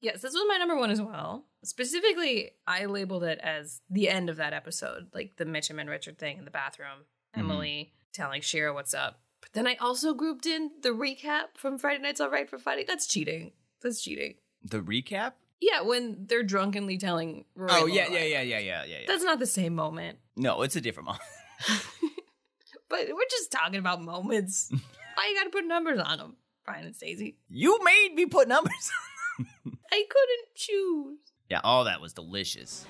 Yes, this was my number one as well. Specifically, I labeled it as the end of that episode, like the Mitchum and Richard thing in the bathroom. Mhm. Emily telling Shira what's up. But then I also grouped in the recap from Friday Night's All Right for Friday. That's cheating. That's cheating. The recap? Yeah, when they're drunkenly telling Rory Oh yeah, yeah, yeah, yeah, yeah, yeah, yeah. That's not the same moment. no, it's a different moment. But we're just talking about moments. Why you gotta put numbers on them, Bryan and Stacey? you made me put numbers. I couldn't choose. yeah, all that was delicious.